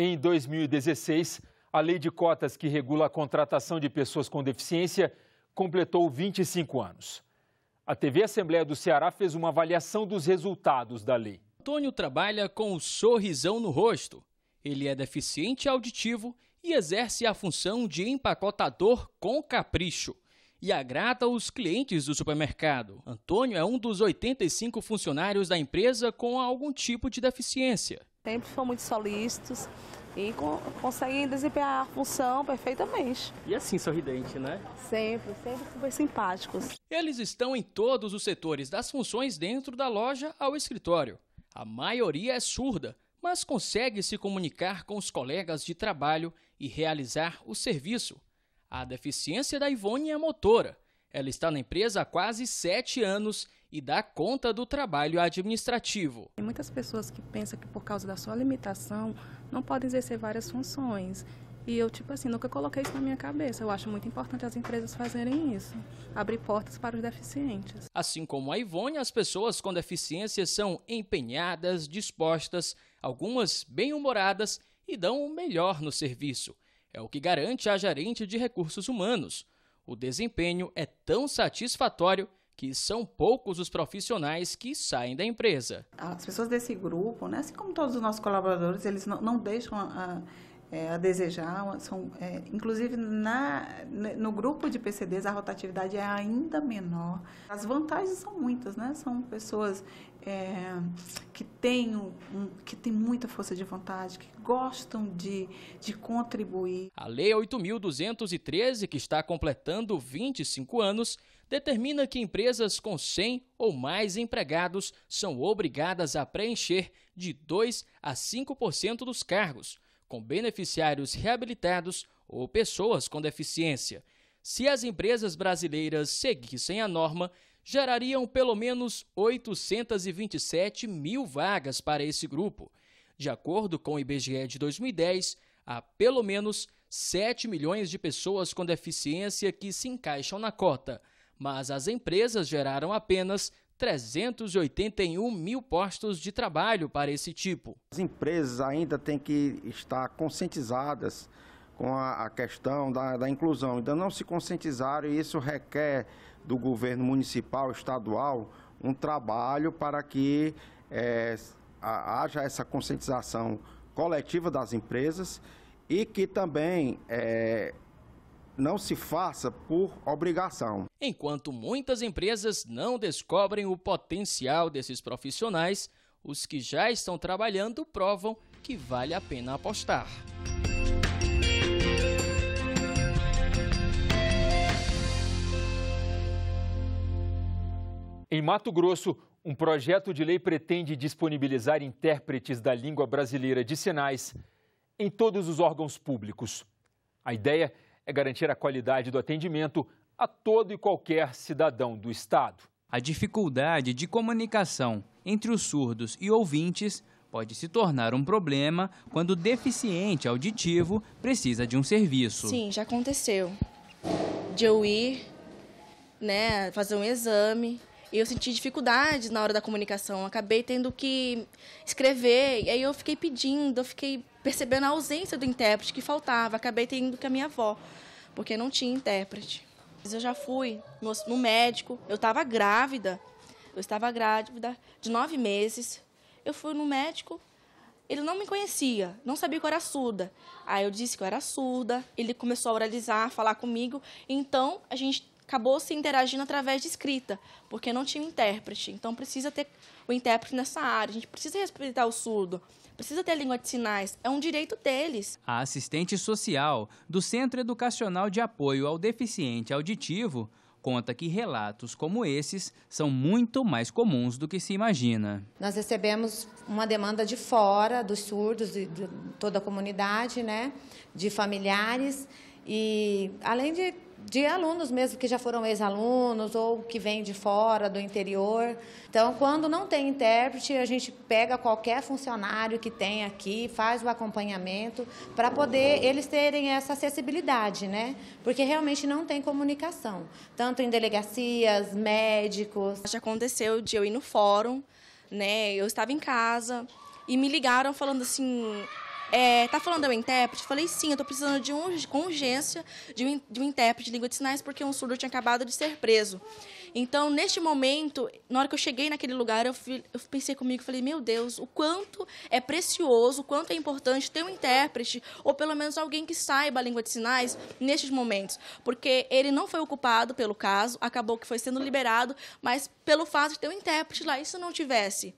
Em 2016, a lei de cotas que regula a contratação de pessoas com deficiência completou 25 anos. A TV Assembleia do Ceará fez uma avaliação dos resultados da lei. Antônio trabalha com um sorrisão no rosto. Ele é deficiente auditivo e exerce a função de empacotador com capricho e agrada os clientes do supermercado. Antônio é um dos 85 funcionários da empresa com algum tipo de deficiência. Sempre são muito solícitos e conseguem desempenhar a função perfeitamente. E assim, sorridente, né? Sempre, sempre super simpáticos. Eles estão em todos os setores das funções dentro da loja ao escritório. A maioria é surda, mas consegue se comunicar com os colegas de trabalho e realizar o serviço a deficiência da Ivone é motora. Ela está na empresa há quase sete anos e dá conta do trabalho administrativo. Tem muitas pessoas que pensam que por causa da sua limitação não podem exercer várias funções. E eu, tipo assim, nunca coloquei isso na minha cabeça. Eu acho muito importante as empresas fazerem isso, abrir portas para os deficientes. Assim como a Ivone, as pessoas com deficiência são empenhadas, dispostas, algumas bem-humoradas e dão o melhor no serviço. É o que garante a gerente de recursos humanos. O desempenho é tão satisfatório que são poucos os profissionais que saem da empresa. As pessoas desse grupo, né, assim como todos os nossos colaboradores, eles não, não deixam a, é, a desejar. São, é, inclusive, na, no grupo de PCDs, a rotatividade é ainda menor. As vantagens são muitas, né? São pessoas é, que, têm um, que têm muita força de vontade, que gostam de, de contribuir. A Lei 8.213, que está completando 25 anos, determina que empresas com 100 ou mais empregados são obrigadas a preencher de 2 a 5% dos cargos com beneficiários reabilitados ou pessoas com deficiência. Se as empresas brasileiras seguissem a norma, gerariam pelo menos 827 mil vagas para esse grupo. De acordo com o IBGE de 2010, há pelo menos 7 milhões de pessoas com deficiência que se encaixam na cota, mas as empresas geraram apenas 381 mil postos de trabalho para esse tipo. As empresas ainda têm que estar conscientizadas com a, a questão da, da, inclusão. Ainda não se conscientizaram e isso requer do governo municipal, estadual, um trabalho para que é, haja essa conscientização coletiva das empresas e que também é, não se faça por obrigação. Enquanto muitas empresas não descobrem o potencial desses profissionais, os que já estão trabalhando provam que vale a pena apostar. Em Mato Grosso, um projeto de lei pretende disponibilizar intérpretes da língua brasileira de sinais em todos os órgãos públicos. A ideia é é garantir a qualidade do atendimento a todo e qualquer cidadão do Estado. A dificuldade de comunicação entre os surdos e ouvintes pode se tornar um problema quando o deficiente auditivo precisa de um serviço. Sim, já aconteceu. De eu ir, né, fazer um exame, e eu senti dificuldades na hora da comunicação. Acabei tendo que escrever, e aí eu fiquei pedindo, eu fiquei percebendo a ausência do intérprete que faltava. Acabei tendo com a minha avó, porque não tinha intérprete. Eu já fui no, médico, eu estava grávida, eu estava grávida de nove meses. Eu fui no médico, ele não me conhecia, não sabia que eu era surda. Aí eu disse que eu era surda, ele começou a oralizar, falar comigo. Então a gente acabou se interagindo através de escrita, porque não tinha intérprete. Então precisa ter o intérprete nessa área. A gente precisa respeitar o surdo precisa ter língua de sinais, é um direito deles. A assistente social do Centro Educacional de Apoio ao Deficiente Auditivo conta que relatos como esses são muito mais comuns do que se imagina. Nós recebemos uma demanda de fora, dos surdos, de, de toda a comunidade, né, de familiares, e além de de alunos mesmo que já foram ex-alunos ou que vêm de fora, do interior. Então, quando não tem intérprete, a gente pega qualquer funcionário que tem aqui, faz o acompanhamento para poder eles terem essa acessibilidade, né? Porque realmente não tem comunicação, tanto em delegacias, médicos. Já aconteceu de eu ir no fórum, né? Eu estava em casa e me ligaram falando assim: é, tá falando da minha intérprete? Falei, sim, eu tô precisando de um, com urgência de um, de um intérprete de língua de sinais, porque um surdo tinha acabado de ser preso. Então, neste momento, na hora que eu cheguei naquele lugar, eu, fui, eu pensei comigo, falei, meu Deus, o quanto é precioso, o quanto é importante ter um intérprete, ou pelo menos alguém que saiba a língua de sinais nestes momentos. Porque ele não foi ocupado pelo caso, acabou que foi sendo liberado, mas pelo fato de ter um intérprete lá, e se não tivesse?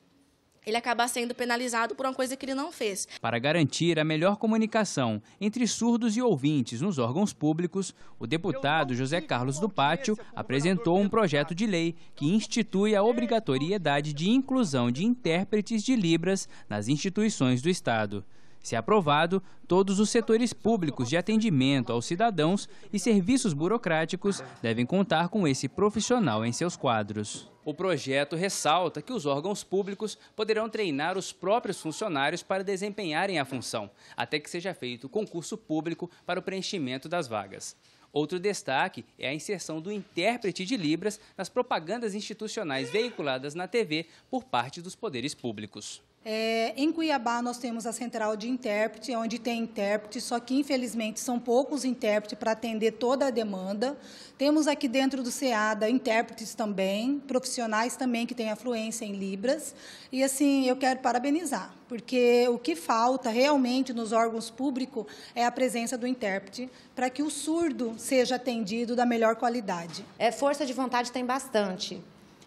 Ele acaba sendo penalizado por uma coisa que ele não fez. Para garantir a melhor comunicação entre surdos e ouvintes nos órgãos públicos, o deputado José Carlos do Pátio apresentou um projeto de lei que institui a obrigatoriedade de inclusão de intérpretes de Libras nas instituições do Estado. Se aprovado, todos os setores públicos de atendimento aos cidadãos e serviços burocráticos devem contar com esse profissional em seus quadros. O projeto ressalta que os órgãos públicos poderão treinar os próprios funcionários para desempenharem a função, até que seja feito concurso público para o preenchimento das vagas. Outro destaque é a inserção do intérprete de Libras nas propagandas institucionais veiculadas na TV por parte dos poderes públicos. É, em Cuiabá, nós temos a central de intérprete, onde tem intérprete, só que, infelizmente, são poucos intérpretes para atender toda a demanda. Temos aqui dentro do SEADA intérpretes também, profissionais também que têm afluência em Libras. E, assim, eu quero parabenizar, porque o que falta realmente nos órgãos públicos é a presença do intérprete, para que o surdo seja atendido da melhor qualidade. É, força de vontade tem bastante,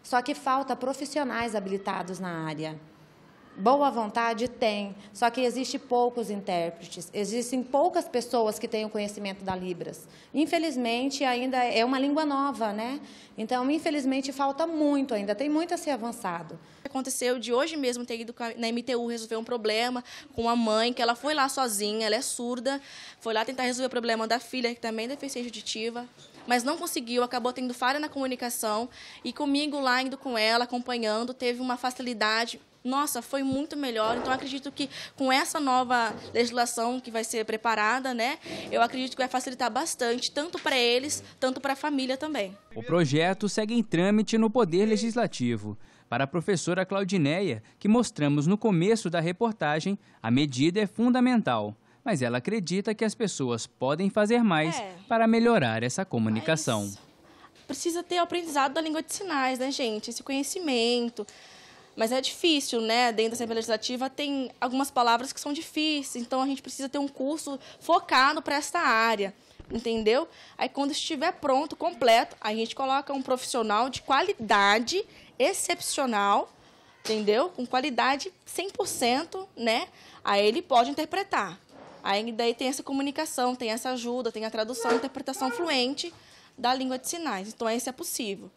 só que falta profissionais habilitados na área. Boa vontade tem, só que existe poucos intérpretes, existem poucas pessoas que têm o conhecimento da Libras. Infelizmente, ainda é uma língua nova, né? Então, infelizmente, falta muito ainda, tem muito a ser avançado. Aconteceu de hoje mesmo ter ido na MTU resolver um problema com a mãe, que ela foi lá sozinha, ela é surda, foi lá tentar resolver o problema da filha, que também é deficiente auditiva, mas não conseguiu, acabou tendo falha na comunicação, e comigo lá, indo com ela, acompanhando, teve uma facilidade nossa, foi muito melhor. Então, acredito que com essa nova legislação que vai ser preparada, né, eu acredito que vai facilitar bastante, tanto para eles, tanto para a família também. O projeto segue em trâmite no Poder Legislativo. Para a professora Claudineia, que mostramos no começo da reportagem, a medida é fundamental. Mas ela acredita que as pessoas podem fazer mais é, para melhorar essa comunicação. Precisa ter o aprendizado da língua de sinais, né, gente? Esse conhecimento. Mas é difícil, né? Dentro da Assembleia Legislativa tem algumas palavras que são difíceis, então a gente precisa ter um curso focado para essa área, entendeu? Aí quando estiver pronto, completo, a gente coloca um profissional de qualidade excepcional, entendeu? Com qualidade 100%, né? Aí ele pode interpretar. Aí daí tem essa comunicação, tem essa ajuda, tem a tradução, interpretação fluente da língua de sinais. Então, esse é possível.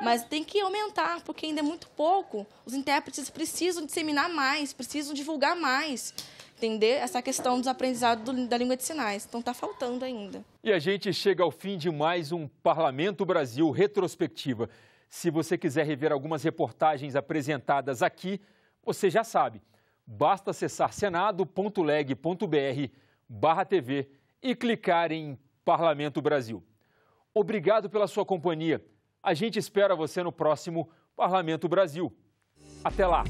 Mas tem que aumentar, porque ainda é muito pouco. Os intérpretes precisam disseminar mais, precisam divulgar mais. Entender essa questão dos aprendizados da língua de sinais. Então está faltando ainda. E a gente chega ao fim de mais um Parlamento Brasil Retrospectiva. Se você quiser rever algumas reportagens apresentadas aqui, você já sabe. Basta acessar senado.leg.br barra TV e clicar em Parlamento Brasil. Obrigado pela sua companhia. A gente espera você no próximo Parlamento Brasil. Até lá!